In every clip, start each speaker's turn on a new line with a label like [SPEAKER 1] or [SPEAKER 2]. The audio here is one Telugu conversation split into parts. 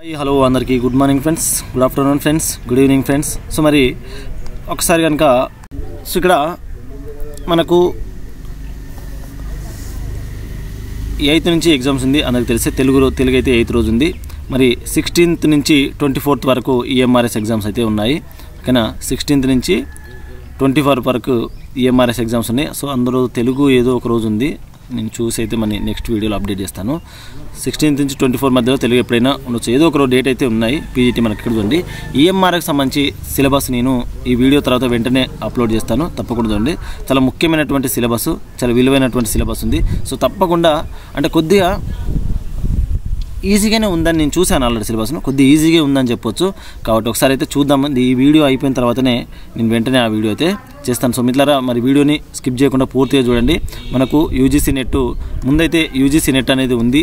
[SPEAKER 1] హాయ్ హలో అందరికీ. Good morning friends. Good afternoon friends. Good evening friends. So మరి ఒకసారి కనుక సో ఇక్కడ మనకు ఎయిత్ నుంచి ఎగ్జామ్స్ ఉంది. అందరికి తెలిసి తెలుగులో తెలుగు అయితే ఎయిత్ రోజు ఉంది. మరి సిక్స్టీన్త్ నుంచి ట్వంటీ ఫోర్త్ వరకు ఈఎంఆర్ఎస్ ఎగ్జామ్స్ అయితే ఉన్నాయి. ఓకేనా? సిక్స్టీన్త్ నుంచి ట్వంటీ ఫోర్ వరకు ఈఎంఆర్ఎస్ ఎగ్జామ్స్ ఉన్నాయి. సో అందులో తెలుగు ఏదో ఒక రోజు ఉంది. నేను చూసి అయితే మన నెక్స్ట్ వీడియోలో అప్డేట్ చేస్తాను. సిక్స్టీన్త్ నుంచి ట్వంటీ ఫోర్ మధ్యలో తెలుగు ఎప్పుడైనా ఉండొచ్చు. ఏదో ఒక డేట్ అయితే ఉన్నాయి. పీజీటీ మనకి ఇక్కడ చూడండి. ఈఎంఆర్కి సంబంధించి సిలబస్ నేను ఈ వీడియో తర్వాత వెంటనే అప్లోడ్ చేస్తాను. తప్పకుండా చూడండి. చాలా ముఖ్యమైనటువంటి సిలబస్ చాలా విలువైనటువంటి సిలబస్ ఉంది. సో తప్పకుండా అంటే కొద్దిగా ఈజీగానే ఉందని నేను చూశాను ఆల్రెడీ సిలబస్ను. కొద్దిగా ఈజీగా ఉందని చెప్పొచ్చు. కాబట్టి ఒకసారి అయితే చూద్దాం. ఈ వీడియో అయిపోయిన తర్వాతనే నేను వెంటనే ఆ వీడియో అయితే చేస్తాను. సో మిత్రులారా మరి వీడియోని స్కిప్ చేయకుండా పూర్తిగా చూడండి. మనకు యూజీసీ నెట్ ముందైతే యూజీసీ నెట్ అనేది ఉంది.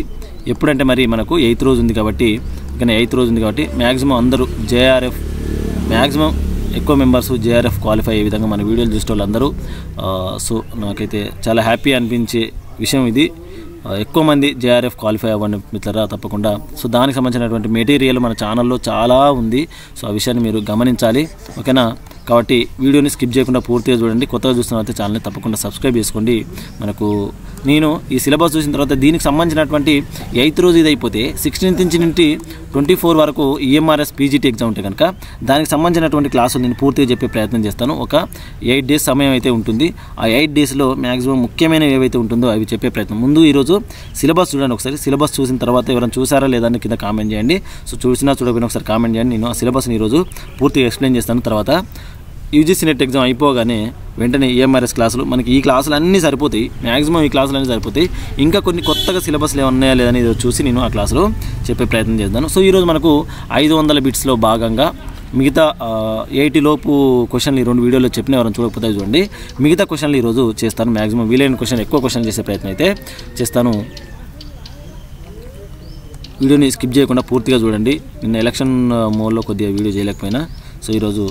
[SPEAKER 1] ఎప్పుడంటే మరి మనకు ఎయిత్ రోజు ఉంది కాబట్టి ఇంకా ఎయిత్ రోజు ఉంది కాబట్టి మ్యాక్సిమం అందరూ జేఆర్ఎఫ్ మ్యాక్సిమం ఎక్కువ మెంబర్స్ జేఆర్ఎఫ్ క్వాలిఫై అయ్యే విధంగా మన వీడియోలు చూసే వాళ్ళందరూ సో నాకైతే చాలా హ్యాపీ అనిపించే విషయం ఇది. ఎక్కువ మంది జేఆర్ఎఫ్ క్వాలిఫై అవ్వండి మిత్రులారా తప్పకుండా. సో దానికి సంబంధించినటువంటి మెటీరియల్ మన ఛానల్లో చాలా ఉంది. సో ఆ విషయాన్ని మీరు గమనించాలి. ఓకేనా? కాబట్టి వీడియోని స్కిప్ చేయకుండా పూర్తిగా చూడండి. కొత్తగా చూస్తున్న అయితే ఛానల్ని తప్పకుండా సబ్స్క్రైబ్ చేసుకోండి. మనకు నేను ఈ సిలబస్ చూసిన తర్వాత దీనికి సంబంధించినటువంటి ఎయిత్ రోజు ఇది అయిపోతే సిక్స్టీన్త్ నుంచి నుండి ట్వంటీ ఫోర్ వరకు ఈఎంఆర్ఎస్ పీజీటీ ఎగ్జామ్ ఉంటే కనుక దానికి సంబంధించినటువంటి క్లాసులు నేను పూర్తిగా చెప్పే ప్రయత్నం చేస్తాను. ఒక ఎయిట్ డేస్ సమయం అయితే ఉంటుంది. ఆ ఎయిట్ డేస్లో మ్యాక్సిమం ముఖ్యమైనవి ఏవైతే ఉంటుందో అవి చెప్పే ప్రయత్నం. ముందు ఈరోజు సిలబస్ చూడండి ఒకసారి. సిలబస్ చూసిన తర్వాత ఎవరైనా చూసారా లేదా అని కింద కామెంట్ చేయండి. సో చూసినా చూడకపోయినా ఒకసారి కామెంట్ చేయండి. నేను ఆ సిలబస్ని ఈరోజు పూర్తిగా ఎక్స్ప్లెయిన్ చేస్తాను. తర్వాత యూజీసీ నెట్ ఎగ్జామ్ అయిపోగానే వెంటనే ఈఎంఆర్ఎస్ క్లాసులు. మనకి ఈ క్లాసులు అన్నీ సరిపోతాయి. మ్యాక్సిమం ఈ క్లాసులు అన్నీ సరిపోతాయి. ఇంకా కొన్ని కొత్తగా సిలబస్లు ఏమన్నాయా లేదని చూసి నేను ఆ క్లాసులో చెప్పే ప్రయత్నం చేస్తాను. సో ఈరోజు మనకు ఐదు వందల బిట్స్లో భాగంగా మిగతా ఎయిటీ లోపు క్వశ్చన్లు ఈ రెండు వీడియోలో చెప్పిన ఎవరైనా చూడకపోతే చూడండి. మిగతా క్వశ్చన్లు ఈరోజు చేస్తాను. మ్యాక్సిమం వీలైన క్వశ్చన్ ఎక్కువ క్వశ్చన్ చేసే ప్రయత్నం అయితే చేస్తాను. వీడియోని స్కిప్ చేయకుండా పూర్తిగా చూడండి. నిన్న ఎలక్షన్ మోడ్లో కొద్దిగా వీడియో చేయలేకపోయినా. సో ఈరోజు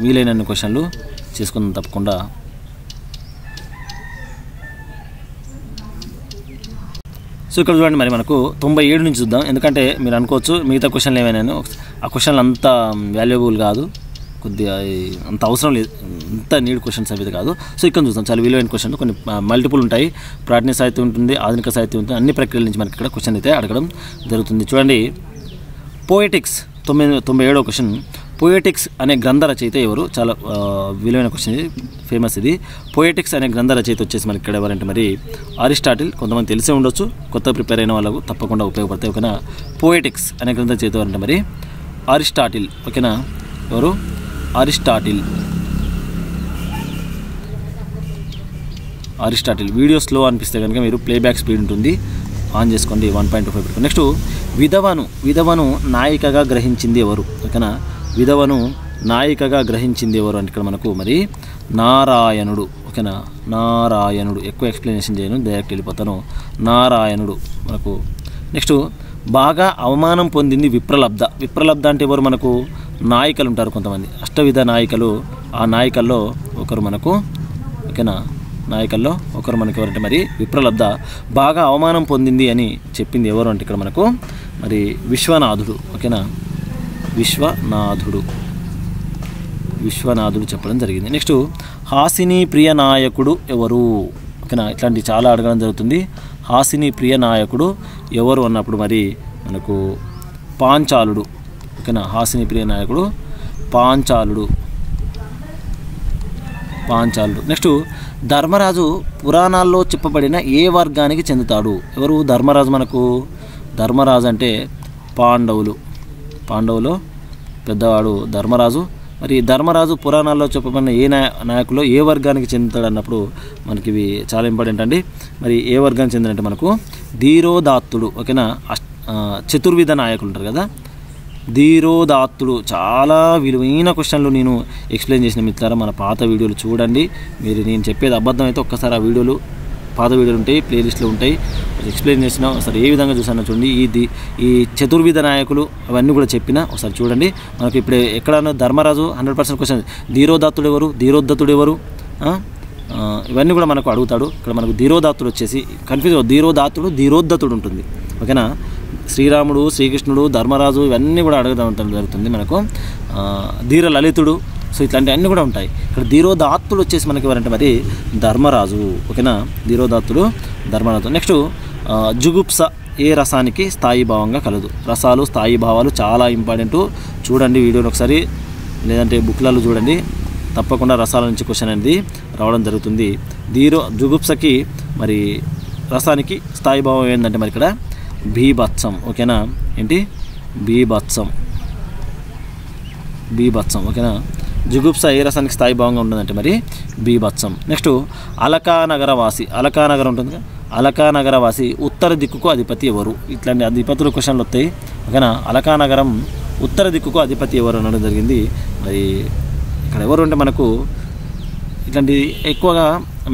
[SPEAKER 1] వీలైనన్ని క్వశ్చన్లు చేసుకుందాం తప్పకుండా. సో ఇక్కడ చూడండి మరి మనకు తొంభై ఏడు నుంచి చూద్దాం. ఎందుకంటే మీరు అనుకోవచ్చు మిగతా క్వశ్చన్లు ఏమైనా ఆ క్వశ్చన్లు అంత వాల్యుబుల్ కాదు. కొద్దిగా అంత అవసరం లేదు. అంత నీడ్ క్వశ్చన్స్ అవి కాదు. సో ఇక్కడ చూద్దాం. చాలా విలువైన క్వశ్చన్ కొన్ని మల్టిపుల్ ఉంటాయి. ప్రాజ్ఞ సాహిత్యం ఉంటుంది ఆధునిక సాహిత్యం ఉంటుంది. అన్ని ప్రక్రియల నుంచి మనకి ఇక్కడ క్వశ్చన్ అయితే అడగడం జరుగుతుంది. చూడండి. పోయటిక్స్ తొమ్మిది తొంభై ఏడో క్వశ్చన్. పోయెటిక్స్ అనే గ్రంథ రచయిత ఎవరు? చాలా విలువైన క్వశ్చన్ ఇది. ఫేమస్ ఇది. పోయెటిక్స్ అనే గ్రంథ రచయిత వచ్చేసి మనకి ఇక్కడ ఎవరంటే మరి అరిస్టాటిల్ కొంతమంది తెలిసే ఉండొచ్చు. కొత్త ప్రిపేర్ అయిన వాళ్ళకు తప్పకుండా ఉపయోగపడతాయి. ఓకేనా? పోయెటిక్స్ అనే గ్రంథ రచయిత ఎవరంటే మరి అరిస్టాటిల్ ఓకేనా? ఎవరు? అరిస్టాటిల్ అరిస్టాటిల్ వీడియో స్లో అనిపిస్తే కనుక మీరు ప్లేబ్యాక్ స్పీడ్ ఉంటుంది. ఆన్ చేసుకోండి. One point two five next విధవను విధవను నాయికగా గ్రహించింది ఎవరు? ఓకేనా? విధవను నాయికగా గ్రహించింది ఎవరు అంటే ఇక్కడ మనకు మరి నారాయణుడు ఓకేనా? నారాయణుడు. ఎక్కువ ఎక్స్ప్లెనేషన్ చేయను డైరెక్ట్ వెళ్ళిపోతాను. నారాయణుడు మనకు. నెక్స్ట్ బాగా అవమానం పొందింది విప్రలబ్ధ. విప్రలబ్ధ అంటే ఎవరు మనకు? నాయికలు ఉంటారు కొంతమంది. అష్టవిధ నాయకులు ఆ నాయికల్లో ఒకరు మనకు ఓకేనా? నాయకల్లో ఒకరు మనకి ఎవరంటే మరి విప్రలబ్ధ. బాగా అవమానం పొందింది అని చెప్పింది ఎవరు అంటే ఇక్కడ మనకు మరి విశ్వనాథుడు ఓకేనా? విశ్వనాథుడు. విశ్వనాథుడు చెప్పడం జరిగింది. నెక్స్ట్ హాసిని ప్రియ నాయకుడు ఎవరు? ఓకేనా? ఇట్లాంటి చాలా అడగడం జరుగుతుంది. హాసిని ప్రియ నాయకుడు ఎవరు అన్నప్పుడు మరి మనకు పాంచాలుడు. ఓకేనా? హాసిని ప్రియ నాయకుడు పాంచాలుడు. పాంచాలుడు. నెక్స్ట్ ధర్మరాజు పురాణాల్లో చెప్పబడిన ఏ వర్గానికి చెందుతాడు? ఎవరు? ధర్మరాజు మనకు. ధర్మరాజు అంటే పాండవులు. పాండవులు పెద్దవాడు ధర్మరాజు. మరి ధర్మరాజు పురాణాల్లో చెప్పబడిన ఏ నాయ నాయకులు ఏ వర్గానికి చెందుతాడు అన్నప్పుడు మనకి ఇవి చాలా ఇంపార్టెంట్ అండి. మరి ఏ వర్గానికి చెందినంటే మనకు? ధీరోదాత్తుడు ఓకేనా? చతుర్విధ నాయకులు ఉంటారు కదా? ధీరోదాత్తుడు చాలా విలువైన క్వశ్చన్లు నేను ఎక్స్ప్లెయిన్ చేసిన మిత్రులారా మన పాత వీడియోలు చూడండి. మీరు నేను చెప్పేది అబద్ధం అయితే ఒక్కసారి ఆ వీడియోలు పాత వీడియోలు ఉంటాయి ప్లేలిస్ట్లో ఉంటాయి. ఎక్స్ప్లెయిన్ చేసిన ఒకసారి ఏ విధంగా చూసానో చూడండి. ఈ ది ఈ చతుర్విధ నాయకులు అవన్నీ కూడా చెప్పిన ఒకసారి చూడండి. మనకి ఇప్పుడు ఎక్కడన్నా ధర్మరాజు హండ్రెడ్ పర్సెంట్ క్వశ్చన్ ధీరోదత్తుడు ఎవరు? ధీరోదత్తుడు ఎవరు? ఇవన్నీ కూడా మనకు అడుగుతాడు. ఇక్కడ మనకు ధీరోదాత్తుడు వచ్చేసి కన్ఫ్యూజ్ ధీరోదాత్తుడు ధీరోద్ధతుడు ఉంటుంది. ఓకేనా? శ్రీరాముడు శ్రీకృష్ణుడు ధర్మరాజు ఇవన్నీ కూడా అడగడం జరుగుతుంది మనకు. ధీర లలితుడు సో ఇట్లాంటివి అన్నీ కూడా ఉంటాయి. ఇక్కడ ధీరోదాత్తుడు వచ్చేసి మనకి ఎవరంటే మరి ధర్మరాజు ఓకేనా? ధీరోదాత్తుడు ధర్మరాజు. నెక్స్ట్ జుగుప్స ఏ రసానికి స్థాయి భావంగా కలదు. రసాలు స్థాయి భావాలు చాలా ఇంపార్టెంట్. చూడండి వీడియోని ఒకసారి లేదంటే బుక్లలో చూడండి. తప్పకుండా రసాల నుంచి క్వశ్చన్ అనేది రావడం జరుగుతుంది. ధీరో జుగుప్సకి మరి రసానికి స్థాయి భావం ఏంటంటే మరి ఇక్కడ బీభత్సం ఓకేనా? ఏంటి? బీభత్సం బీభత్సం ఓకేనా? జుగుప్స ఏ రసానికి స్థాయి భావంగా ఉంటుందంటే మరి బీభత్సం. నెక్స్ట్ అలకానగర వాసి అలకానగర్ ఉంటుంది అలకానగర వాసి ఉత్తర దిక్కుకు అధిపతి ఎవరు? ఇట్లాంటి అధిపతులు క్వశ్చన్లు వస్తాయి. ఓకేనా? అలకానగరం ఉత్తర దిక్కుకు అధిపతి ఎవరు అనడం జరిగింది. మరి ఇక్కడ ఎవరు అంటే మనకు ఇట్లాంటి ఎక్కువగా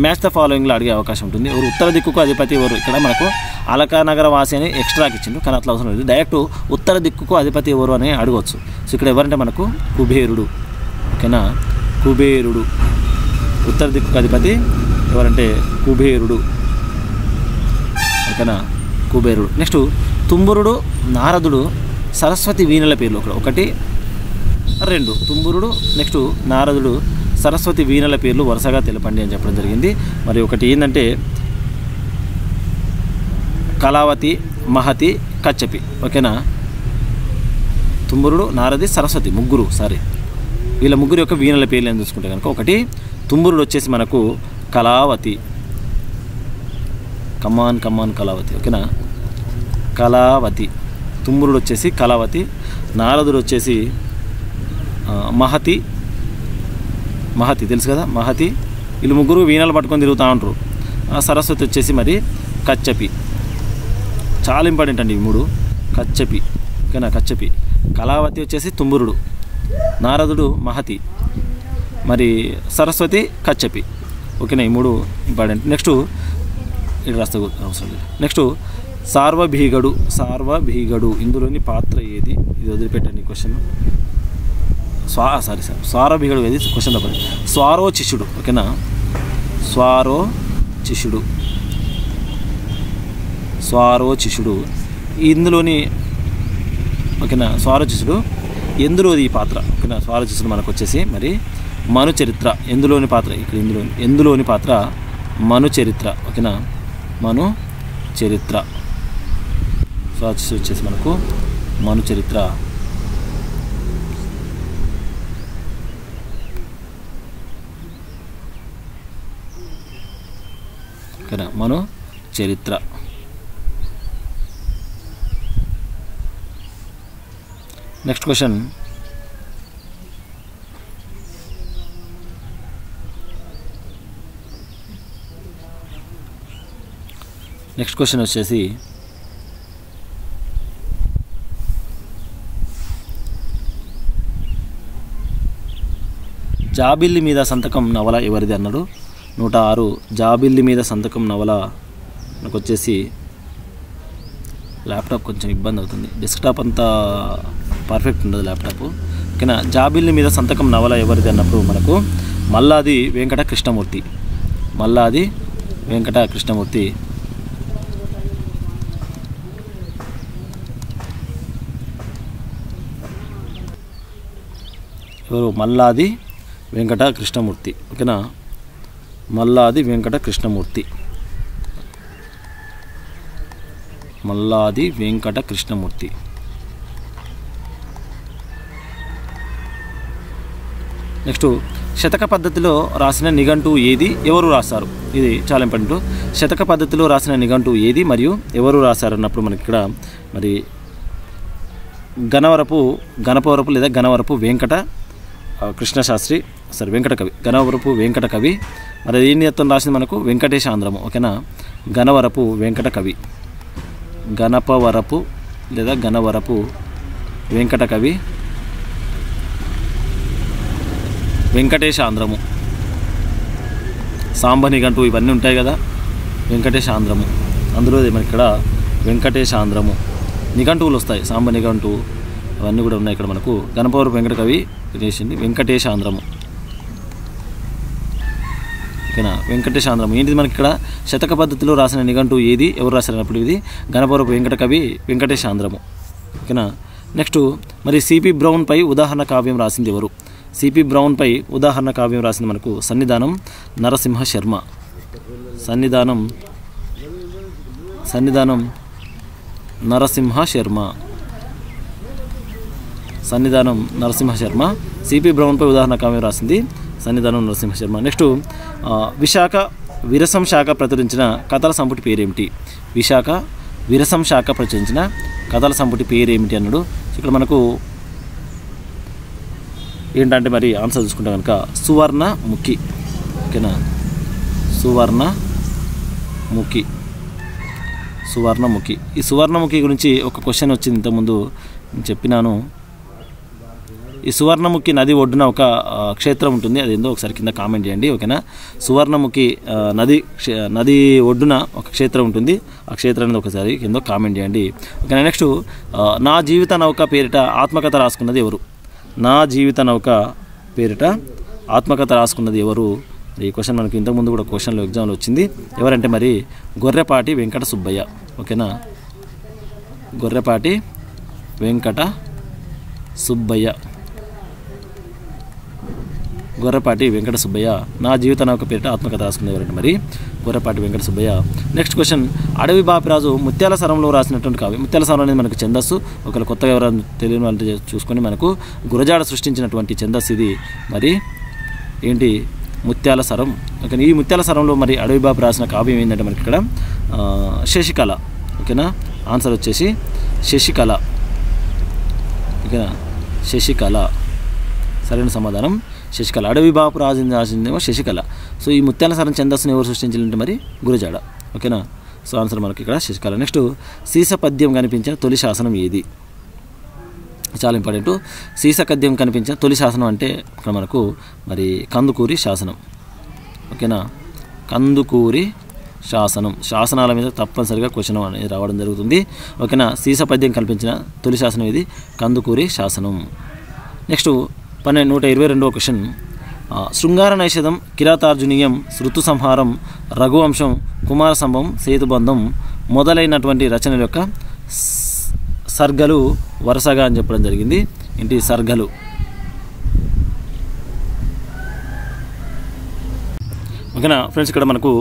[SPEAKER 1] మ్యాచ్ ద ఫాలోయింగ్లో అడిగే అవకాశం ఉంటుంది. ఎవరు ఉత్తర దిక్కుకు అధిపతి ఎవరు? ఇక్కడ మనకు అలకానగర వాసి అని ఎక్స్ట్రాకి ఇచ్చిండు. కానీ అట్లా అవసరం లేదు. డైరెక్ట్ ఉత్తర దిక్కుకు అధిపతి ఎవరు అని అడగవచ్చు సో ఇక్కడ ఎవరంటే మనకు కుబేరుడు. ఓకేనా కుబేరుడు. ఉత్తర దిక్కు అధిపతి ఎవరంటే కుబేరుడు. ఓకేనా కుబేరుడు. నెక్స్ట్ తుంబురుడు నారదుడు సరస్వతి వీణల పేర్లు ఒకటి ఒకటి రెండు. తుంబురుడు నెక్స్ట్ నారదుడు సరస్వతి వీణల పేర్లు వరుసగా తెలపండి అని చెప్పడం జరిగింది. మరి ఒకటి ఏంటంటే కళావతి మహతి కచ్చపి. ఓకేనా? తుంబురుడు నారది సరస్వతి ముగ్గురు సారీ. వీళ్ళ ముగ్గురు యొక్క వీణల పేర్లు ఏం చూసుకుంటే కనుక ఒకటి తుంబురుడు వచ్చేసి మనకు కళావతి. కమాన్ కమాన్ కళావతి ఓకేనా కళావతి. తుంబురుడు వచ్చేసి కళావతి నారదుడు వచ్చేసి మహతి. మహతి తెలుసు కదా? మహతి. వీళ్ళు ముగ్గురు వీణలు పట్టుకొని తిరుగుతూ ఉంటారు. ఆ సరస్వతి వచ్చేసి మరి కచ్చపి. చాలా ఇంపార్టెంట్ అండి ఈ మూడు. కచ్చపి ఓకేనా కచ్చపి. కళావతి వచ్చేసి తుంబురుడు. నారదుడు మహతి. మరి సరస్వతి కచ్చపి ఓకేనా? ఈ మూడు ఇంపార్టెంట్. నెక్స్ట్ ఇక్కడ రాస్తా అవసరం లేదు. నెక్స్ట్ సార్వభీగడు సార్వభీగడు ఇందులోని పాత్ర ఏది? ఇది వదిలిపెట్టండి క్వశ్చన్ స్వా సారీ సార్. స్వారభీగడు ఏది? క్వశ్చన్ తప్పదు స్వారో శిష్యుడు ఓకేనా? స్వారో శిష్యుడు స్వారో శిష్యుడు ఇందులోని ఓకేనా? స్వారో శిష్యుడు ఎందులోది ఈ పాత్ర? ఓకేనా? స్వారో మనకు వచ్చేసి మరి మను చరిత్ర. ఎందులోని పాత్ర? ఇక్కడ ఇందులో ఎందులోని పాత్ర? మను చరిత్ర. ఓకేనా? మను చరిత్ర. స్వారో వచ్చేసి మనకు మను చరిత్ర. ఓకేనా? మను చరిత్ర. నెక్స్ట్ క్వశ్చన్ నెక్స్ట్ క్వశ్చన్ వచ్చేసి జాబిల్లి మీద సంతకం నవల ఎవరిది అన్నాడు? నూట ఆరు. జాబిల్లి మీద సంతకం నవల నాకు వచ్చేసి ల్యాప్టాప్ కొంచెం ఇబ్బంది అవుతుంది. డెస్క్టాప్ అంతా పర్ఫెక్ట్ ఉండదు ల్యాప్టాప్ ఓకేనా? జాబిల్ని మీద సంతకం నవల ఎవరిది అన్నప్పుడు మనకు మల్లాది వెంకట కృష్ణమూర్తి. మల్లాది వెంకట కృష్ణమూర్తి. ఎవరు? మల్లాది వెంకట కృష్ణమూర్తి. ఓకేనా? మల్లాది వెంకట కృష్ణమూర్తి. మల్లాది వెంకట కృష్ణమూర్తి. నెక్స్ట్ శతక పద్ధతిలో రాసిన నిఘంటు ఏది? ఎవరు రాస్తారు ఇది చాలా ఇంపార్టెంట్ శతక పద్ధతిలో రాసిన నిఘంటు ఏది మరియు ఎవరు రాశారు అన్నప్పుడు మనకి ఇక్కడ మరి గణవరపు గణపవరపు లేదా గణవరపు వెంకట కృష్ణశాస్త్రి సారీ వెంకట కవి గణవరపు వెంకట కవి మరి అది ఏం రాసింది మనకు? వెంకటేశ ఆంధ్రము ఓకేనా? గణవరపు వెంకట కవి గణపవరపు లేదా గణవరపు వెంకట కవి వెంకటేశ ఆంధ్రము. సాంబనిఘంటు ఇవన్నీ ఉంటాయి కదా వెంకటేశ ఆంధ్రము. అందులో మనకి ఇక్కడ వెంకటేశ ఆంధ్రము. నిఘంటువులు వస్తాయి సాంబ నిఘంటు అవన్నీ కూడా ఉన్నాయి ఇక్కడ మనకు. గణపవరపు వెంకట కవి చేసింది వెంకటేశ ఆంధ్రము. ఓకేనా? వెంకటేశాంధ్రం ఏంటిది మనకి ఇక్కడ? శతక పద్ధతిలో రాసిన నిఘంటు ఏది? ఎవరు రాసినప్పుడు ఇది? గణపవరపు వెంకట కవి వెంకటేశాంధ్రము ఓకేనా? నెక్స్ట్ మరి సిపి బ్రౌన్పై ఉదాహరణ కావ్యం రాసింది ఎవరు? సిపి బ్రౌన్పై ఉదాహరణ కావ్యం రాసిన మనకు సన్నిధానం నరసింహ శర్మ. సన్నిధానం సన్నిధానం నరసింహ శర్మ. సన్నిధానం నరసింహ శర్మ. సిపి బ్రౌన్పై ఉదాహరణ కావ్యం రాసింది సన్నిధానం నరసింహ శర్మ. నెక్స్ట్ విశాఖ విరసం శాఖ ప్రచురించిన కథల సంపుటి పేరేమిటి? విశాఖ విరసం శాఖ ప్రచురించిన కథల సంపుటి పేరేమిటి అన్నాడు. ఇక్కడ మనకు ఏంటంటే మరి ఆన్సర్ చూసుకుంటే కనుక సువర్ణ ముఖి. ఓకేనా? సువర్ణ ముఖి. సువర్ణముఖి ఈ సువర్ణముఖి గురించి ఒక క్వశ్చన్ వచ్చింది ఇంతకుముందు. నేను చెప్పినాను. ఈ సువర్ణముఖి నది ఒడ్డున ఒక క్షేత్రం ఉంటుంది. అది ఏందో ఒకసారి కింద కామెంట్ చేయండి ఓకేనా? సువర్ణముఖి నది క్షే- నది ఒడ్డున ఒక క్షేత్రం ఉంటుంది. ఆ క్షేత్రం ఒకసారి కింద కామెంట్ చేయండి. ఓకేనా? నెక్స్ట్ నా జీవిత నౌక పేరిట ఆత్మకథ రాసుకున్నది ఎవరు? నా జీవిత నౌక పేరిట ఆత్మకథ రాసుకున్నది ఎవరు? ఈ క్వశ్చన్ మనకి ఇంతకుముందు కూడా క్వశ్చన్లో ఎగ్జామ్లో వచ్చింది. ఎవరంటే మరి గొర్రెపాటి వెంకట సుబ్బయ్య. ఓకేనా? గొర్రెపాటి వెంకట సుబ్బయ్య. గొర్రెపాటి వెంకట సుబ్బయ్య. నా జీవిత నౌక పేరిట ఆత్మకథ రాసుకునేవారండి మరి? గొర్రెపాటి వెంకట సుబ్బయ్య. నెక్స్ట్ క్వశ్చన్ అడవి బాపిరాజు ముత్యాల సరంలో రాసినటువంటి కావ్యం. ముత్యాల సరం అనేది మనకు ఛందస్సు. ఒకవేళ కొత్తగా ఎవరైనా తెలియని వాళ్ళు చూసుకొని మనకు గురజాడ సృష్టించినటువంటి ఛందస్సు ఇది. మరి ఏంటి? ముత్యాల సరం. ఓకే ఈ ముత్యాల సరంలో మరి అడవి బాబు రాసిన కావ్యం ఏంటంటే మనకి ఇక్కడ శశికళ. ఓకేనా? ఆన్సర్ వచ్చేసి శశికళ. ఓకేనా? శశికళ. సరైన సమాధానం. శశికళ. అడవి బాపు రాజు రాసిందేమో శశికళ. సో ఈ ముత్యాల సరం ఛందస్సును ఎవరు సృష్టించాలంటే మరి గురజాడ. ఓకేనా? సో ఆన్సర్ మనకి ఇక్కడ శశికళ. నెక్స్ట్ సీస పద్యం కనిపించిన తొలి శాసనం ఏది? చాలా ఇంపార్టెంట్. సీసకద్యం కనిపించిన తొలి శాసనం అంటే ఇక్కడ మనకు మరి కందుకూరి శాసనం. ఓకేనా? కందుకూరి శాసనం. శాసనాల మీద తప్పనిసరిగా క్వశ్చన్ అనేది రావడం జరుగుతుంది. ఓకేనా? సీస పద్యం కల్పించిన తొలి శాసనం ఇది కందుకూరి శాసనం. నెక్స్ట్ పన్నెండు నూట ఇరవై రెండవ క్వశ్చన్. శృంగార నైషధం కిరాతార్జునీయం శృతు సంహారం రఘువంశం కుమార సంభవం సేతుబంధం మొదలైనటువంటి రచనల యొక్క సర్గలు వరుసగా అని చెప్పడం జరిగింది. ఏంటి సర్గలు? ఓకేనా? ఫ్రెండ్స్ ఇక్కడ మనకు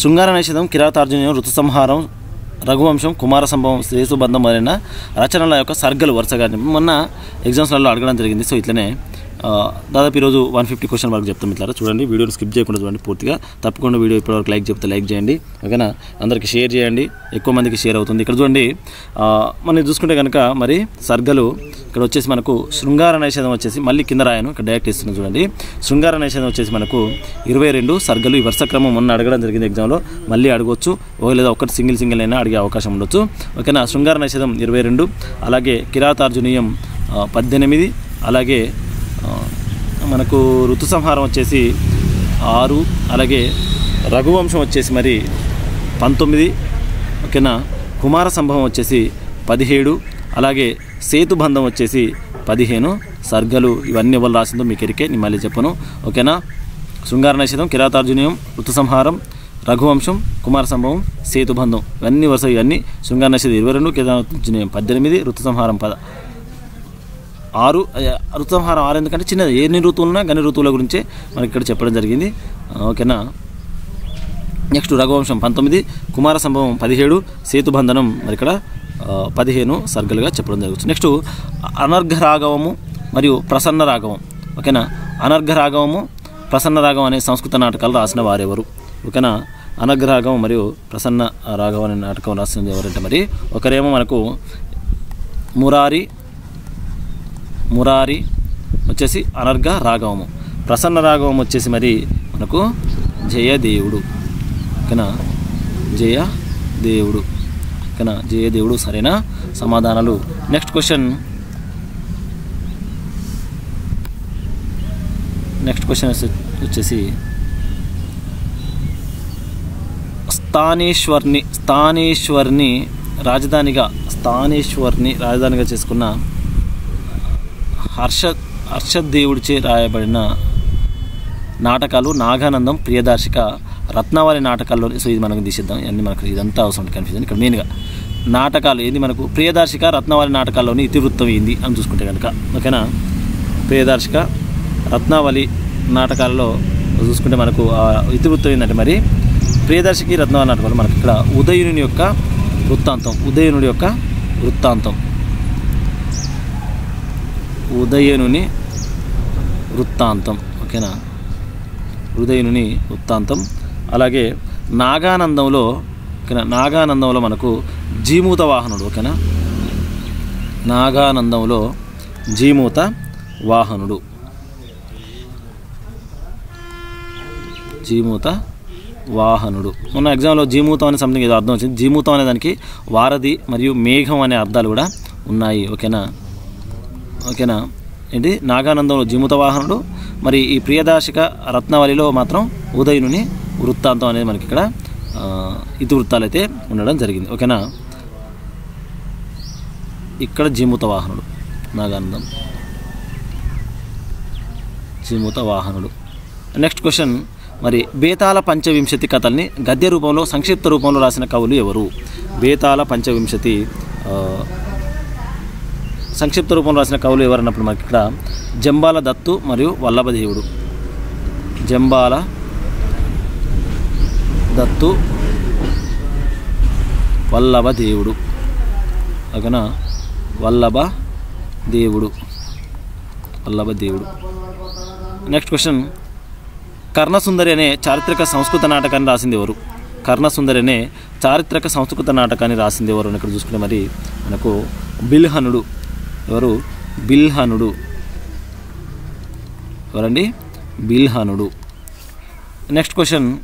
[SPEAKER 1] శృంగార నైషధం కిరాతార్జునీయం ఋతు సంహారం రఘువంశం కుమార సంభవం శ్రేసుబంధం మొదలైన రచనల యొక్క సర్గలు వరుసగా మొన్న ఎగ్జామ్స్లలో అడగడం జరిగింది. సో ఇట్లనే దాదాపు ఈరోజు వన్ ఫిఫ్టీ క్వశ్చన్ వరకు చెప్తాం ఇట్లా చూడండి వీడియోని స్కిప్ చేయకుండా చూడండి పూర్తిగా. తప్పకుండా వీడియో ఇప్పటివరకు లైక్ చెప్తే లైక్ చేయండి. ఓకేనా? అందరికీ షేర్ చేయండి. ఎక్కువ మందికి షేర్ అవుతుంది. ఇక్కడ చూడండి మనం చూసుకుంటే కనుక మరి సర్గలు ఇక్కడ వచ్చేసి మనకు శృంగార నైషధం వచ్చేసి మళ్ళీ కింద రాయను. ఇక్కడ డైరెక్ట్ ఇస్తున్నాను చూడండి. శృంగార నైషధం వచ్చేసి మనకు ఇరవై రెండు సర్గలు ఈ వరుస క్రమం మొన్న అడగడం జరిగింది ఎగ్జామ్లో మళ్ళీ అడగవచ్చు ఓ లేదా ఒకటి సింగిల్ సింగిల్ అయినా అడిగే అవకాశం ఉండొచ్చు. ఓకేనా? శృంగార నైషధం ఇరవై రెండు అలాగే కిరాతార్జునీయం పద్దెనిమిది అలాగే మనకు ఋతు సంహారం వచ్చేసి ఆరు అలాగే రఘువంశం వచ్చేసి మరి పంతొమ్మిది ఓకేనా? కుమార సంభవం వచ్చేసి పదిహేడు అలాగే సేతుబంధం వచ్చేసి పదిహేను. సర్గలు ఇవన్నీ ఎవరు రాసిందో మీకు ఎరికే నేను మళ్ళీ చెప్పను. ఓకేనా? శృంగార నైషధం కిరాతార్జునీయం ఋతు సంహారం రఘువంశం కుమార సంభవం సేతుబంధం ఇవన్నీ వరుస ఇవన్నీ. శృంగార నైషధం ఇరవై రెండు కిరాతార్జునీయం పద్దెనిమిది ఋతు సంహారం పద ఆరు ఋతుసంహారం ఆరు ఎందుకంటే చిన్నది. ఎన్ని ఋతువులు ఉన్నా గని ఋతువుల గురించే మనకి ఇక్కడ చెప్పడం జరిగింది. ఓకేనా? నెక్స్ట్ రఘువంశం పంతొమ్మిది కుమార సంభవం పదిహేడు సేతుబంధనం మరి ఇక్కడ పదిహేను సర్గలుగా చెప్పడం జరుగుతుంది. నెక్స్ట్ అనర్ఘ రాఘవము మరియు ప్రసన్న రాఘవం ఓకేనా? అనర్ఘ రాఘవము ప్రసన్న రాఘవం అనే సంస్కృత నాటకాలు రాసిన వారెవరు? ఓకేనా? అనర్ఘ రాఘవం మరియు ప్రసన్న రాఘవం అనే నాటకం రాసింది ఎవరంటే మరి? ఒకరేమో మనకు మురారి మురారి వచ్చేసి అనర్ఘ రాఘవము. ప్రసన్న రాఘవం వచ్చేసి మరి మనకు జయదేవుడు. ఓకేనా? జయ దేవుడు ఓకేనా? జయదేవుడు సరైన? సమాధానాలు. Next question. నెక్స్ట్ క్వశ్చన్ వచ్చేసి స్థానేశ్వర్ని స్థానేశ్వర్ని రాజధానిగా స్థానేశ్వర్ని రాజధానిగా చేసుకున్న హర్ష హర్షద్ దేవుడిచే రాయబడిన నాటకాలు నాగానందం ప్రియదర్శిక రత్నావళి నాటకాల్లో సో ఇది మనకు తీసిద్దాం. ఇవన్నీ మనకు ఇదంతా అవసరం కన్ఫ్యూజన్ ఇక్కడ మెయిన్గా నాటకాలు ఏంది మనకు? ప్రియదర్శిక రత్నావళి నాటకాల్లోని ఇతివృత్తం ఏంది అని చూసుకుంటే కనుక ఓకేనా ప్రియదర్శిక రత్నావళి నాటకాలలో చూసుకుంటే మనకు ఇతివృత్తం ఏంటంటే మరి ప్రియదర్శికి రత్నావళి నాటకాలు మనకి ఇక్కడ ఉదయుని యొక్క వృత్తాంతం ఉదయనుడి యొక్క వృత్తాంతం. ఉదయనుని వృత్తాంతం ఓకేనా? ఉదయనుని వృత్తాంతం. అలాగే నాగానందంలో ఓకేనా? నాగానందంలో మనకు జీమూత వాహనుడు ఓకేనా? నాగానందంలో జీమూత వాహనుడు. జీమూత వాహనుడు. మొన్న ఎగ్జామ్లో జీమూతం అనే సంథింగ్ ఏదో అర్థం వచ్చింది. జీమూతం అనే దానికి వారధి మరియు మేఘం అనే అర్థాలు కూడా ఉన్నాయి ఓకేనా? ఓకేనా? ఏంటి? నాగానందంలో జిముత వాహనుడు. మరి ఈ ప్రియదాశిక రత్నవలిలో మాత్రం ఉదయుని వృత్తాంతం అనేది మనకి ఇక్కడ ఇతివృత్తాలు అయితే ఉండడం జరిగింది. ఓకేనా? ఇక్కడ జిముత వాహనుడు నాగానందం. జిముత వాహనుడు. Next question. మరి బేతాల పంచవింశతి కథల్ని గద్య రూపంలో సంక్షిప్త రూపంలో రాసిన కవులు ఎవరు? బేతాల పంచవింశతి సంక్షిప్త రూపంలో రాసిన కవులు ఎవరన్నప్పుడు మనకి ఇక్కడ జంబాల దత్తు మరియు వల్లభదేవుడు జంబాల దత్తు వల్లభ దేవుడు. ఓకేనా? వల్లభ దేవుడు. వల్లభ దేవుడు. నెక్స్ట్ క్వశ్చన్ కర్ణసుందరి అనే చారిత్రక సంస్కృత నాటకాన్ని రాసింది ఎవరు? కర్ణసుందరి అనే చారిత్రక సంస్కృత నాటకాన్ని రాసింది ఎవరు? అని ఇక్కడ చూసుకుంటే మరి మనకు బిల్హనుడు ఎవరు? బిల్హనుడు. ఎవరండి? బిల్హనుడు. Next question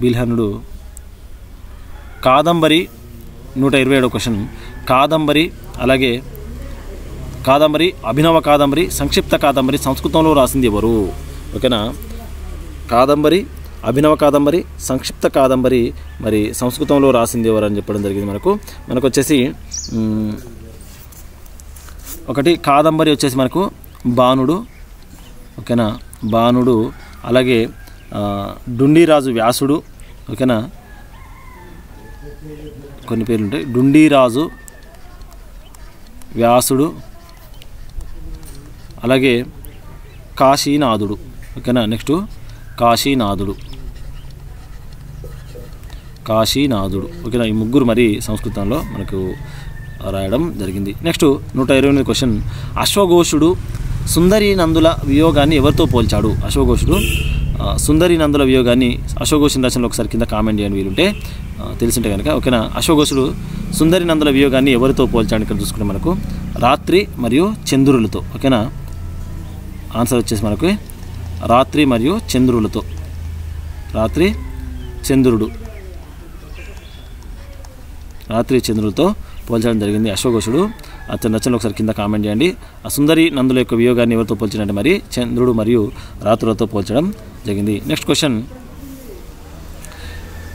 [SPEAKER 1] బిల్హనుడు. కాదంబరి నూట ఇరవై ఏడో క్వశ్చన్ కాదంబరి అలాగే కాదంబరి అభినవ కాదంబరి సంక్షిప్త కాదంబరి సంస్కృతంలో రాసింది ఎవరు? ఓకేనా? కాదంబరి అభినవ కాదంబరి సంక్షిప్త కాదంబరి మరి సంస్కృతంలో రాసింది ఎవరు అని చెప్పడం జరిగింది మనకు. మనకు వచ్చేసి ఒకటి కాదంబరి వచ్చేసి మనకు బాణుడు ఓకేనా? బాణుడు అలాగే డుండీరాజు వ్యాసుడు ఓకేనా? కొన్ని పేర్లు ఉంటాయి డుండిరాజు వ్యాసుడు అలాగే కాశీనాథుడు ఓకేనా? నెక్స్ట్ కాశీనాథుడు. కాశీనాథుడు. ఓకేనా? ఈ ముగ్గురు మరి సంస్కృతంలో మనకు రాయడం జరిగింది. నెక్స్ట్ నూట ఇరవై ఎనిమిది క్వశ్చన్. అశ్వఘోషుడు సుందరి నందుల వియోగాన్ని ఎవరితో పోల్చాడు? అశ్వఘోషుడు సుందరి నందుల వియోగాన్ని అశ్వఘోషుని రచనలో ఒకసారి కింద కామెంట్ చేయండి వీలుంటే. తెలిసింటే కనుక ఓకేనా? అశ్వఘోషుడు సుందరి నందుల వియోగాన్ని ఎవరితో పోల్చాడు? ఇక్కడ చూసుకుంటే మనకు రాత్రి మరియు చంద్రులతో. ఓకేనా? ఆన్సర్ వచ్చేసి మనకు రాత్రి మరియు చంద్రులతో. రాత్రి చంద్రుడు. రాత్రి చంద్రులతో పోల్చడం జరిగింది. అశ్వఘోషుడు అతని రచనలు ఒకసారి కింద కామెంట్ చేయండి. ఆ సుందరి నందుల యొక్క వియోగాన్ని ఎవరితో పోల్చినట్టు మరి? చంద్రుడు మరియు రాత్రులతో పోల్చడం జరిగింది. నెక్స్ట్ క్వశ్చన్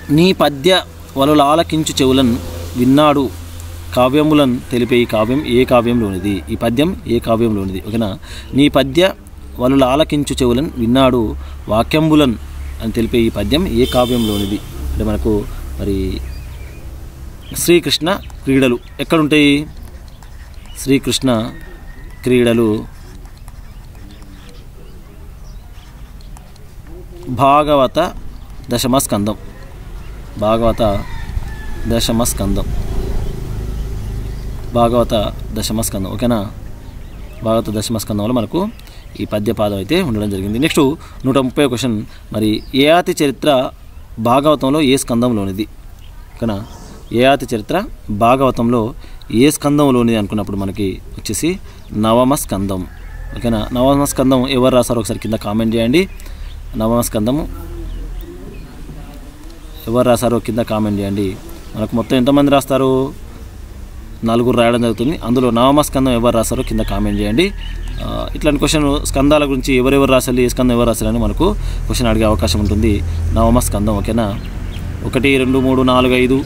[SPEAKER 1] నీ పద్య వలుల ఆలకించు చెవులను విన్నాడు కావ్యములను తెలిపే ఈ కావ్యం ఏ కావ్యంలోనిది? ఈ పద్యం ఏ కావ్యంలోనిది? ఓకేనా? నీ పద్య వలుల ఆలకించు చెవులను విన్నాడు వాక్యంబులన్ అని తెలిపే ఈ పద్యం ఏ కావ్యంలోనిది? అంటే మనకు మరి శ్రీకృష్ణ క్రీడలు ఎక్కడుంటాయి? శ్రీకృష్ణ క్రీడలు భాగవత దశమ స్కందం భాగవత దశమ స్కందం భాగవత దశమ స్కందం ఓకేనా? భాగవత దశమ స్కందంలో మనకు ఈ పద్యపాదం అయితే ఉండడం జరిగింది. నెక్స్ట్ నూట ముప్పై క్వశ్చన్ మరి ఏయాతి చరిత్ర భాగవతంలో ఏ స్కందంలోనిది? ఓకేనా ఏయాతి చరిత్ర భాగవతంలో ఏ స్కందంలోనిది అనుకున్నప్పుడు మనకి వచ్చేసి నవమ స్కందం. ఓకేనా? నవమ స్కందం ఎవరు రాశారో ఒకసారి కింద కామెంట్ చేయండి. నవమ స్కందము ఎవరు రాశారో కింద కామెంట్ చేయండి. మనకు మొత్తం ఎంతమంది రాస్తారు? నలుగురు రాయడం జరుగుతుంది. అందులో నవమ స్కందం ఎవరు రాశారో కింద కామెంట్ చేయండి. ఇట్లాంటి క్వశ్చన్ స్కందాల గురించి ఎవరెవరు రాశారు ఏ స్కందం ఎవరు రాశారని మనకు క్వశ్చన్ అడిగే అవకాశం ఉంటుంది. నవమ స్కందం ఓకేనా? ఒకటి రెండు మూడు నాలుగు ఐదు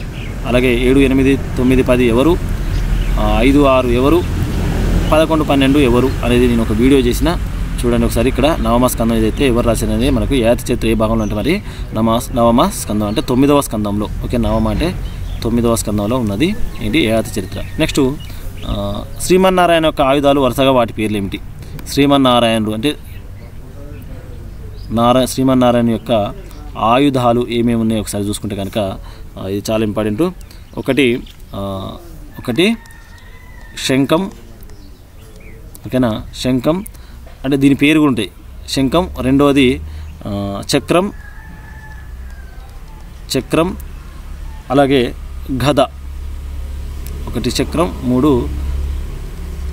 [SPEAKER 1] అలాగే ఏడు ఎనిమిది తొమ్మిది పది ఎవరు? ఐదు ఆరు ఎవరు? పదకొండు పన్నెండు ఎవరు? అనేది నేను ఒక వీడియో చేసిన. చూడండి ఒకసారి ఇక్కడ నవమ స్కందం ఏదైతే ఎవరు రాసినది మనకు యాతి చరిత్ర ఏ భాగంలో అంటే మరి నమ నవమ స్కందం అంటే తొమ్మిదవ స్కందంలో. ఓకే నవమ అంటే తొమ్మిదవ స్కందంలో ఉన్నది. ఏంటి? ఏత చరిత్ర. నెక్స్ట్ శ్రీమన్నారాయణ యొక్క ఆయుధాలు వరుసగా వాటి పేర్లు ఏమిటి శ్రీమన్నారాయణుడు అంటే నారాయణ శ్రీమన్నారాయణ యొక్క ఆయుధాలు ఏమేమి ఉన్నాయో ఒకసారి చూసుకుంటే కనుక ఇది చాలా ఇంపార్టెంట్. ఒకటి ఒకటి శంఖం ఓకేనా? శంఖం అంటే దీని పేరు కూడా ఉంటాయి. శంఖం రెండవది చక్రం చక్రం అలాగే గద. ఒకటి చక్రం మూడు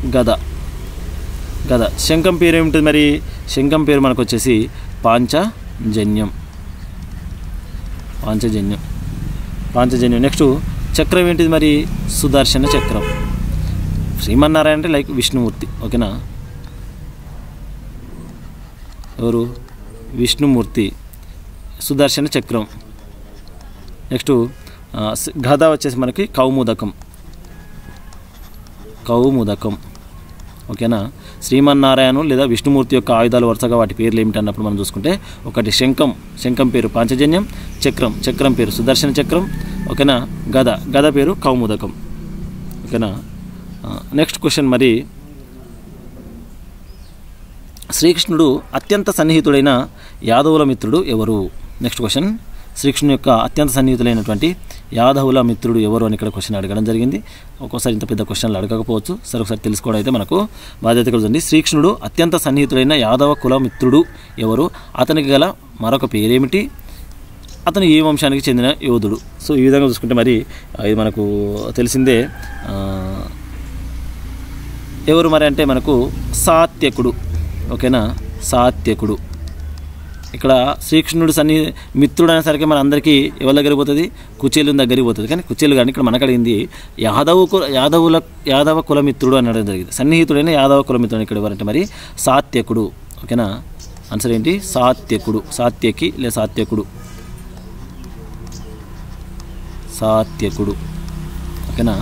[SPEAKER 1] గద. గద. శంఖం పేరు ఏమిటి మరి? శంఖం పేరు మనకు వచ్చేసి పాంచజన్యం. పాంచజన్యం. పాంచజన్యం. నెక్స్ట్ చక్రం ఏంటిది మరి? సుదర్శన చక్రం. శ్రీమన్నారాయణ అంటే లైక్ విష్ణుమూర్తి. ఓకేనా? ఎవరు? విష్ణుమూర్తి. సుదర్శన చక్రం. నెక్స్ట్ గద వచ్చేసి మనకి కౌముదకం. కౌముదకం. ఓకేనా? శ్రీమన్నారాయణ లేదా విష్ణుమూర్తి యొక్క ఆయుధాలు వరుసగా వాటి పేర్లు ఏమిటి అన్నప్పుడు మనం చూసుకుంటే ఒకటి శంఖం శంఖం పేరు పాంచజన్యం చక్రం చక్రం పేరు సుదర్శన చక్రం ఓకేనా? గద గద పేరు కౌముదకం. ఓకేనా? నెక్స్ట్ క్వశ్చన్ మరి శ్రీకృష్ణుడు అత్యంత సన్నిహితుడైన యాదవుల మిత్రుడు ఎవరు? Next question. శ్రీకృష్ణుని యొక్క అత్యంత సన్నిహితులైనటువంటి యాదవుల మిత్రుడు ఎవరు అని ఇక్కడ క్వశ్చన్ అడగడం జరిగింది. ఒక్కోసారి ఇంత పెద్ద క్వశ్చన్లు అడగకపోవచ్చు. సరే ఒకసారి తెలుసుకోవడం అయితే మనకు బాధ్యత కలుగుతుంది. శ్రీకృష్ణుడు అత్యంత సన్నిహితుడైన యాదవ కుల మిత్రుడు ఎవరు? అతనికి గల మరొక పేరేమిటి? అతను ఏ వంశానికి చెందిన యోధుడు? సో ఈ విధంగా చూసుకుంటే మరి ఇది మనకు తెలిసిందే. ఎవరు మరి అంటే మనకు సాత్యకుడు. ఓకేనా? సాత్యకుడు. ఇక్కడ శ్రీకృష్ణుడు సన్ని మిత్రుడు అనేసరికి మన అందరికీ ఎవరి దగ్గర పోతుంది? కుచేలు దగ్గరికి పోతుంది. కానీ కుచేలు కానీ ఇక్కడ మనకడింది యాదవ కుల యాదవుల యాదవ కులమిత్రుడు అనడం జరిగింది. సన్నిహితుడైన యాదవ కులమిత్రుడు ఇక్కడ ఎవరంటే మరి సాత్యకుడు. ఓకేనా? ఆన్సర్ ఏంటి? సాత్యకుడు. సాత్యకి లేదా సాత్యకుడు. సాత్యకుడు. ఓకేనా?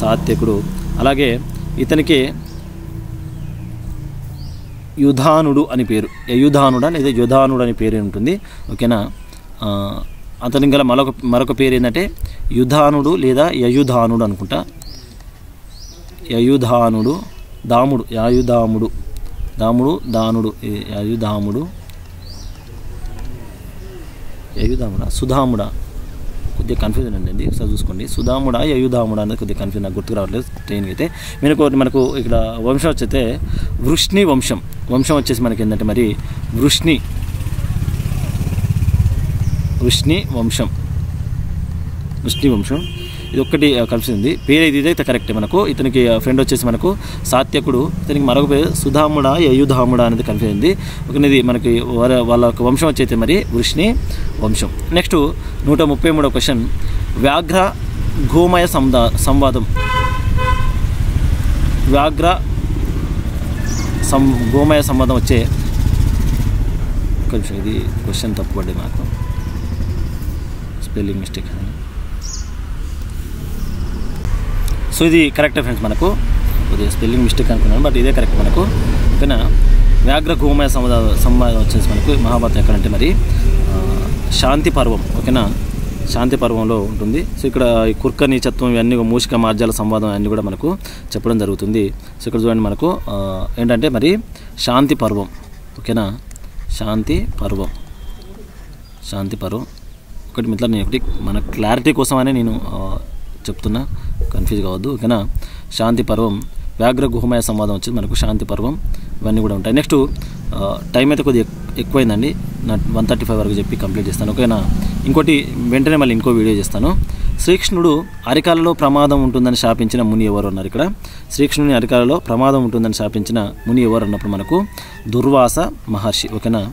[SPEAKER 1] సాత్యకుడు. అలాగే ఇతనికి యుధానుడు అని పేరు. యయుధానుడా లేదా యుధానుడు అని పేరు ఉంటుంది. ఓకేనా? అతని గల మరొక మరొక పేరు ఏంటంటే యుధానుడు లేదా యయుధానుడు అనుకుంటా. యయుధానుడు దాముడు యాయుధాముడు దాముడు దానుడు యయుధాముడు యయుధాముడా సుధాముడా. కొద్దిగా కన్ఫ్యూజన్ అండి. ఒకసారి చూసుకోండి. సుధాముడా యయుధాముడా అనేది కొద్దిగా కన్ఫ్యూజన్ నాకు గుర్తుకు రావట్లేదు ట్రైన్ అయితే. మనకు మనకు ఇక్కడ వంశం వచ్చైతే వృష్ణి వంశం. వంశం వచ్చేసి మనకి ఏంటంటే మరి వృష్ణి. వృష్ణి వంశం. వృష్ణి వంశం. ఒక్కటి కలిసింది పేరు ఇది అయితే కరెక్టే మనకు. ఇతనికి ఫ్రెండ్ వచ్చేసి మనకు సాత్యకుడు ఇతనికి మరొక పేరు సుధాముడ యయుధాముడ అనేది కలిపింది ఉంది ఒక మనకి వాళ్ళ యొక్క వంశం వచ్చైతే మరి వృష్ణి వంశం. నెక్స్ట్ నూట ముప్పై మూడో క్వశ్చన్. వ్యాఘ్ర గోమయ సందా సంవాదం. వ్యాఘ్ర సం గోమయ సంవాదం వచ్చే కొంచెం ఇది క్వశ్చన్ తప్పుపడింది నాకు. Spelling mistake. సో ఇది కరెక్ట్ ఫ్రెండ్స్ మనకు. కొద్దిగా స్పెల్లింగ్ మిస్టేక్ అనుకున్నాను బట్ ఇదే కరెక్ట్ మనకు. ఓకేనా? వ్యాఘ్ర గోమయ సంవాద సంవాదం వచ్చేసి మనకు మహాభారతం ఎక్కడంటే మరి శాంతి పర్వం ఓకేనా? శాంతి పర్వంలో ఉంటుంది. సో ఇక్కడ ఈ కుర్క నీచత్వం ఇవన్నీ మూషిక మార్జాల సంవాదం అన్నీ కూడా మనకు చెప్పడం జరుగుతుంది. సో ఇక్కడ చూడండి మనకు ఏంటంటే మరి శాంతి పర్వం ఓకేనా? శాంతి పర్వం. శాంతి పర్వం. ఒకటి మిత్రులు నేను ఒకటి మన క్లారిటీ కోసమనే నేను చెప్తున్నా. కన్ఫ్యూజ్ కావద్దు ఓకేనా? శాంతి పర్వం వ్యాఘ్ర గుహమయ సంవాదం వచ్చింది మనకు శాంతి పర్వం ఇవన్నీ కూడా ఉంటాయి. నెక్స్ట్ టైం అయితే కొద్దిగా ఎక్- ఎక్కువైందండి. నా వన్ థర్టీ ఫైవ్ వరకు చెప్పి కంప్లీట్ చేస్తాను ఓకేనా? ఇంకోటి వెంటనే మళ్ళీ ఇంకో వీడియో చేస్తాను. శ్రీకృష్ణుడు అరికాలలో ప్రమాదం ఉంటుందని శాపించిన ముని ఎవరు అన్నారు ఇక్కడ? శ్రీకృష్ణుని అరికాలలో ప్రమాదం ఉంటుందని శాపించిన ముని ఎవరు అన్నప్పుడు మనకు దుర్వాస మహర్షి ఓకేనా?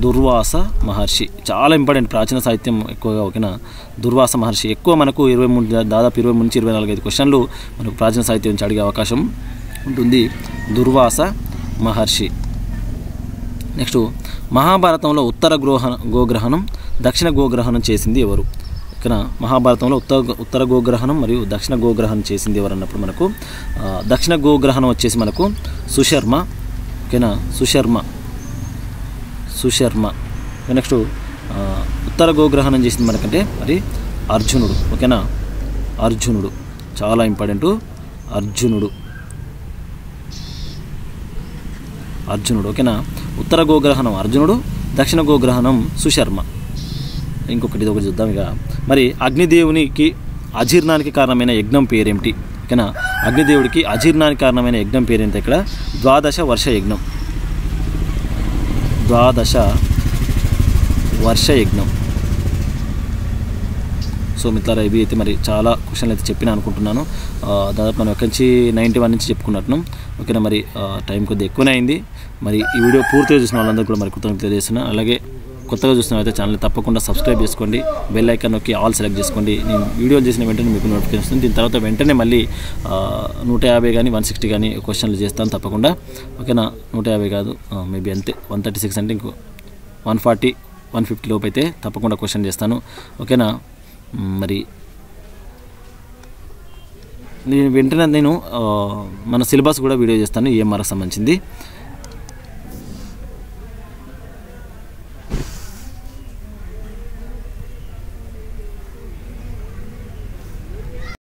[SPEAKER 1] దుర్వాస మహర్షి. చాలా ఇంపార్టెంట్ ప్రాచీన సాహిత్యం ఎక్కువగా ఓకేనా దుర్వాస మహర్షి. ఎక్కువ మనకు ఇరవై మూడు దాదాపు ఇరవై మూడు నుంచి ఇరవై నాలుగు ఐదు క్వశ్చన్లు మనకు ప్రాచీన సాహిత్యం నుంచి అడిగే అవకాశం ఉంటుంది. దుర్వాస మహర్షి. నెక్స్ట్ మహాభారతంలో ఉత్తర గోహ గోగ్రహణం దక్షిణ గోగ్రహణం చేసింది ఎవరు? ఇక్కడ మహాభారతంలో ఉత్తర ఉత్తర గోగ్రహణం మరియు దక్షిణ గోగ్రహణం చేసింది ఎవరు అన్నప్పుడు మనకు దక్షిణ గోగ్రహణం వచ్చేసి మనకు సుశర్మ. ఓకేనా సుశర్మ. సుశర్మ నెక్స్ట్ ఉత్తర గోగ్రహణం చేసింది మనకంటే మరి అర్జునుడు. ఓకేనా? అర్జునుడు. చాలా ఇంపార్టెంట్. అర్జునుడు. అర్జునుడు. ఓకేనా? ఉత్తర గోగ్రహణం అర్జునుడు దక్షిణ గోగ్రహణం సుశర్మ ఇంకొకటి ఇది ఒకటి చూద్దాం ఇక. మరి అగ్నిదేవునికి అజీర్ణానికి కారణమైన యజ్ఞం పేరేమిటి? ఓకేనా? అగ్నిదేవుడికి అజీర్ణానికి కారణమైన యజ్ఞం పేరేంటి ఇక్కడ? ద్వాదశ వర్ష యజ్ఞం ద్వాదశ వర్ష యజ్ఞం సో మిత్రులారా ఇవి అయితే మరి చాలా క్వశ్చన్లు అయితే చెప్పిన అనుకుంటున్నాను. దాదాపు మనం ఎక్కడి నుంచి నైంటీ వన్ నుంచి చెప్పుకున్నట్టున్నాం. ఓకేనా మరి? టైం కొద్దిగా ఎక్కువనే అయింది. మరి ఈ వీడియో పూర్తిగా చూసిన వాళ్ళందరూ కూడా మరి కృతజ్ఞత తెలియజేస్తున్నా. అలాగే కొత్తగా చూసిన అయితే ఛానల్ తప్పకుండా సబ్స్క్రైబ్ చేసుకోండి. బెల్ ఐకాన్ నొక్కి ఆల్ సెలెక్ట్ చేసుకోండి. నేను వీడియోలు చేసిన వెంటనే మీకు నోటిఫికేషన్ వస్తుంది. దీని తర్వాత వెంటనే మళ్ళీ నూట యాభై కానీ వన్ సిక్స్టీ కానీ క్వశ్చన్లు చేస్తాను తప్పకుండా. ఓకేనా? నూట యాభై కాదు మేబీ అంతే. వన్ థర్టీ సిక్స్ అంటే ఇంకో వన్ ఫార్టీ వన్ ఫిఫ్టీ లోపు అయితే తప్పకుండా క్వశ్చన్ చేస్తాను. ఓకేనా? మరి నేను వెంటనే నేను మన సిలబస్ కూడా వీడియో చేస్తాను. ఈఎంఆర్కి సంబంధించింది.